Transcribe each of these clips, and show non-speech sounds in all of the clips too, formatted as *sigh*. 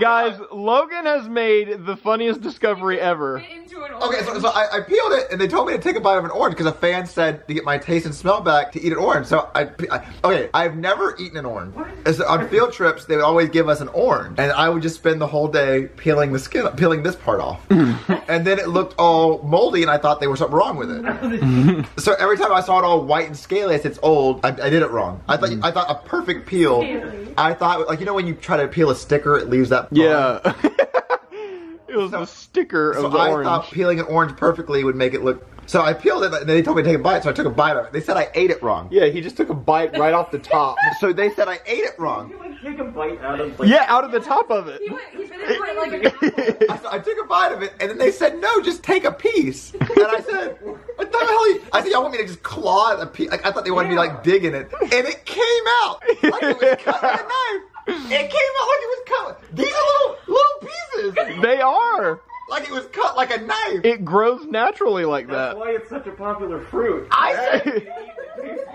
Guys, Logan has made the funniest discovery ever. Fit into an Okay, so, so I, I peeled it, and they told me to take a bite of an orange because a fan said to get my taste and smell back to eat an orange. So I, I okay, I've never eaten an orange. As on field trips, they would always give us an orange, and I would just spend the whole day peeling the skin, peeling this part off, *laughs* and then it looked all moldy, and I thought there was something wrong with it. *laughs* so every time I saw it all white and scaly, I said it's old. I, I did it wrong. I thought I thought a perfect peel. Scaly. I thought like you know when you try to peel a sticker, it leaves that. Bond? Yeah. *laughs* it was the sticker of So the I orange. thought peeling an orange perfectly would make it look. So I peeled it, and they told me to take a bite, so I took a bite of it. They said I ate it wrong. Yeah, he just took a bite right off the top. *laughs* So they said I ate it wrong. You like take a bite out of like Yeah, out of the top of it. He went, he it like an *laughs* I, I took a bite of it, and then they said no, just take a piece. And I said, what the hell? You? I said y'all want me to just claw at a piece? Like I thought they wanted me to like dig in it, and it came out like it was cut with a knife. It came out like it was cut. These are little little pieces, They are. like it was cut like a knife. It grows naturally like that. That's that. why it's such a popular fruit. I said.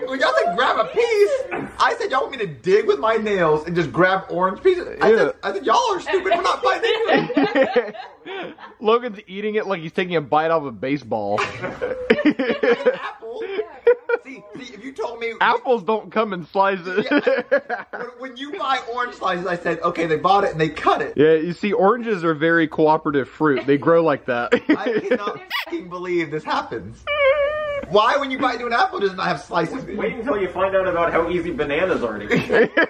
When y'all said grab a piece, I said y'all want me to dig with my nails and just grab orange pieces. I, Yeah. said, I said y'all are stupid for not biting into. *laughs* Logan's eating it like he's taking a bite off a baseball. Apple. *laughs* See, see, if you told me Apples don't come in slices. when, when you buy orange slices, I said okay, they bought it and they cut it. yeah, you see, oranges are very cooperative fruit. They grow like that. *laughs* I cannot fucking believe this happens. Why, when you bite into an apple, does it not have slices? Wait until you find out about how easy bananas are to eat. *laughs*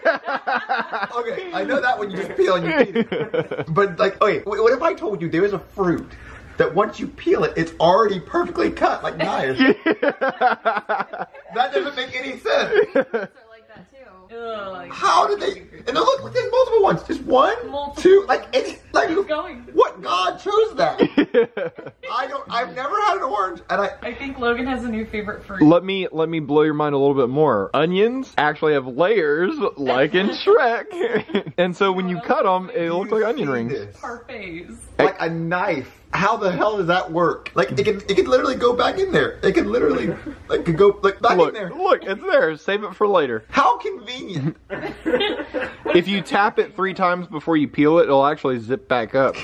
Okay, I know that when you just peel and you eat it. But like, okay, what if I told you there is a fruit that once you peel it, it's already perfectly cut like knives? *laughs* that doesn't make any sense. *laughs* are like that too. Ugh. How did they? And look, look, there's multiple ones. Just one, Multiple. two, like it's like Keep going. what God chose that. *laughs* *laughs* I don't. I've never had an orange, and I. I think Logan has a new favorite fruit. let me let me blow your mind a little bit more. Onions actually have layers, like in Shrek, *laughs* and so when you cut them, it looks like onion rings. this? Parfaits. Like a knife. How the hell does that work? Like it can, it can literally go back in there. It can literally, *laughs* like, could go like back Look, in there. look, it's there. Save it for later. How convenient. If you tap it three times before you peel it, it'll actually zip back up.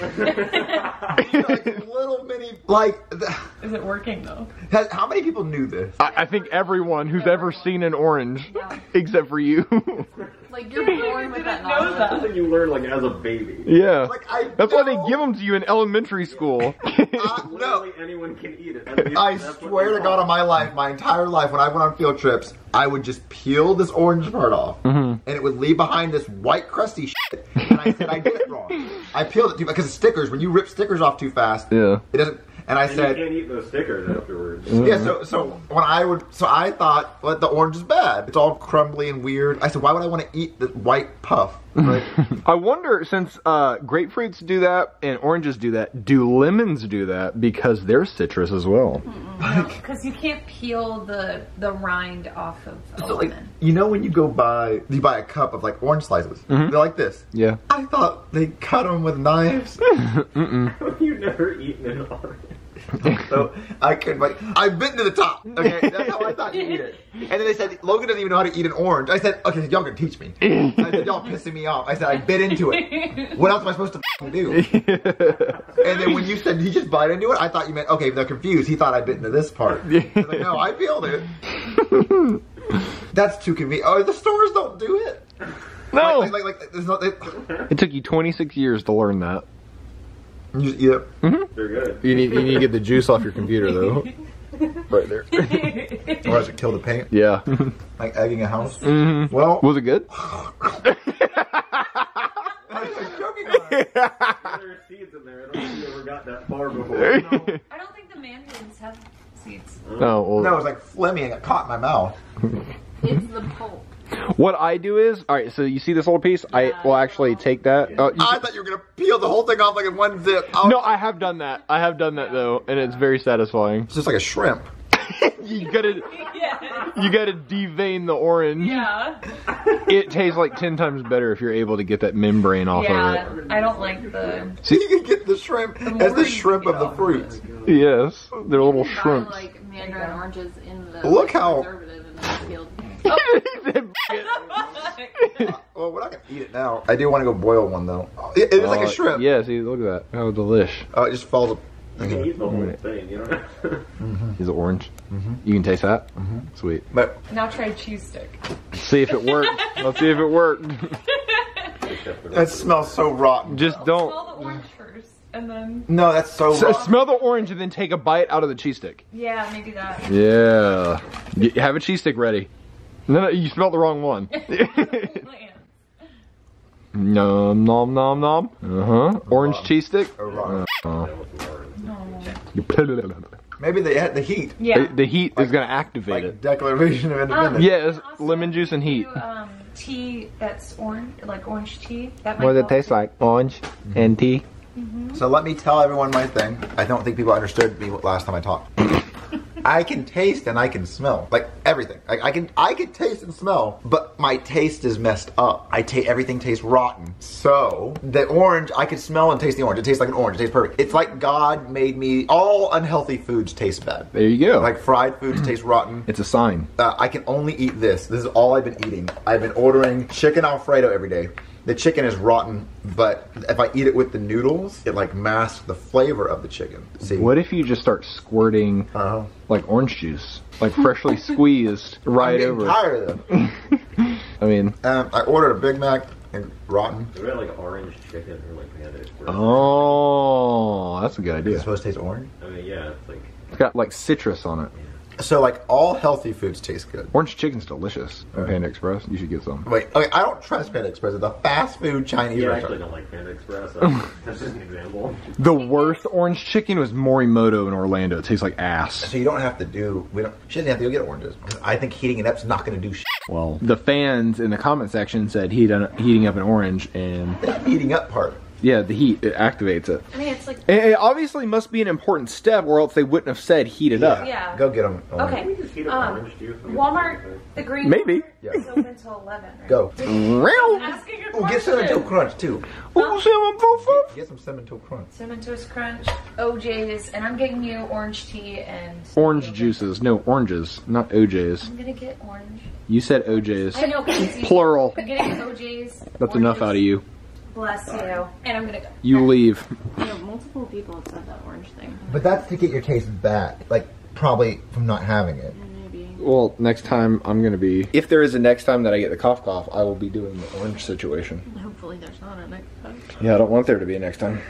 Like little mini, like. th- Is it working though? has- How many people knew this? I, I think everyone who's ever seen an orange, *laughs* except for you. *laughs* Like you're born with that That's knowledge. something you learn like as a baby. yeah. Like I. That's why they give them to you in elementary school. *laughs* Uh, no. Literally anyone can eat it. That's- I that's swear to God, call on my life, my entire life, when I went on field trips, I would just peel this orange part off, Mm-hmm. and it would leave behind this white crusty shit. *laughs* And I did it wrong. I peeled it too because of stickers. When you rip stickers off too fast, yeah. it doesn't. And I And you said, can't eat those stickers afterwards. yeah. So, so when I would, so I thought, well, the orange is bad. It's all crumbly and weird. I said, why would I want to eat the white puff? Right? I wonder, since uh, grapefruits do that and oranges do that, do lemons do that because they're citrus as well? Because you can't peel the the rind off of a so like, lemon. you know, when you go buy, you buy a cup of like orange slices. They're like this. Yeah. I thought they cut them with knives. *laughs* *laughs* You've never eaten an orange. So I couldn't like I bit to the top. Okay, that's how I thought you eat it. And then they said Logan doesn't even know how to eat an orange. I said, okay, y'all can teach me. I said, y'all pissing me off. I said I bit into it. What else am I supposed to f***ing do? And then when you said he just bite into it, I thought you meant okay. They're confused. He thought I bit into this part. I was like, no, I peeled it. That's too convenient. Oh, the stores don't do it. No! Like, like, like, like there's no. They, It took you 26 years to learn that. You just eat it. They're good. You need, you need to get the juice off your computer, though. *laughs* Right there. *laughs* Or does it kill the paint? Yeah. *laughs* Like egging a house? Mhm. Well, Was it good? I was joking on it. There are seeds in there. I don't think you ever got that far before. I don't think the mandarins have seeds. Oh, well. No, it was like phlegmy and it caught in my mouth. It's the pulp. What I do is, all right. So you see this little piece? I will actually take that. Uh, you I thought you were gonna peel the whole thing off like in one zip. I was- no, I have done that. I have done that though, and it's very satisfying. It's just like a shrimp. *laughs* you gotta, Yeah. you gotta devein the orange. Yeah. It tastes like ten times better if you're able to get that membrane off Yeah. of I don't like the. So you can get the shrimp more as the shrimp of the off fruits. it. Yes, they're little Buy, shrimps. like mandarin oranges in the Look like, how- preservative and then peeled. He *laughs* said, Well, we're not gonna eat it now. I do want to go boil one though. It, it is like a oh, shrimp. Yeah, see, look at that. How delish. Oh, it just falls. up. You can eat the whole thing, you know? Mm-hmm. Is it orange? Mm-hmm. You can taste that? Mm-hmm. Sweet. But Now try cheese stick. See if it worked. *laughs* Let's see if it worked. that smells so rotten. Just don't. Smell the orange first, and then No, that's so S- rotten. smell the orange and then take a bite out of the cheese stick. yeah, maybe that. Yeah. Have a cheese stick ready. No, no, you smelled the wrong one. *laughs* *laughs* nom nom nom nom. Uh huh. Orange cheese stick. So rotten. Uh, Maybe they had the heat. Yeah. the, the heat is gonna activate Like it. Declaration of Independence. Yes, Also, lemon juice and heat. do, Um, tea that's orange, like orange tea. That might What does it taste like? Orange and tea. So let me tell everyone my thing. I don't think people understood me last time I talked. *laughs* I can taste and I can smell, like everything. Like I can, I can taste and smell, but my taste is messed up. I taste everything tastes rotten. So the orange, I can smell and taste the orange. It tastes like an orange. It tastes perfect. It's like God made me. All unhealthy foods taste bad. There you go. Like fried foods taste *clears throat* rotten. it's a sign. Uh, I can only eat this. This is all I've been eating. I've been ordering chicken Alfredo every day. The chicken is rotten, but if I eat it with the noodles, it like masks the flavor of the chicken. See? What if you just start squirting Uh-huh. like orange juice, like freshly *laughs* squeezed, I'm right getting over? it? tired of them. *laughs* I mean, Um, I ordered a Big Mac and rotten. We had like orange chicken or like Panda oh, that's a good Is it idea. supposed to taste orange? I mean, yeah, it's like It's got like citrus on it. So like all healthy foods taste good. Orange chicken's delicious. From Panda Express, you should get some. Wait, okay, I don't trust Panda Express. It's a fast food Chinese yeah, I actually don't like Panda Express. That's, *laughs* that's just an example. The worst orange chicken was Morimoto in Orlando. It tastes like ass. So you don't have to do. We don't. She doesn't have to go get oranges. I think heating it up's not going to do shit. Well, the fans in the comment section said heat heating up an orange, and The *laughs* heating up part. Yeah, the heat it activates it. I mean, it's like It, it obviously must be an important step, or else they wouldn't have said heat it up. Yeah. Go get them. okay. We Just heat up Um, orange juice. Walmart, the green Maybe. Walmart is open until eleven. Right? Go. Real. Asking a Oh, get cinnamon question. toast crunch too. Oh, salmon tofu. Get some cinnamon toast crunch. Cinnamon Toast Crunch, OJ's, and I'm getting you orange tea and Orange juices, no oranges, not OJ's. I'm gonna get orange. You said OJ's. I know, 'cause it's Plural. I'm getting OJ's. That's enough out of you. Bless you. And I'm gonna go. You leave. You know, multiple people have said that orange thing. But that's to get your taste back. Like probably from not having it. Maybe. Well, next time I'm gonna be. If there is a next time that I get the cough cough, I will be doing the orange situation. Hopefully there's not a next time. Yeah, I don't want there to be a next time.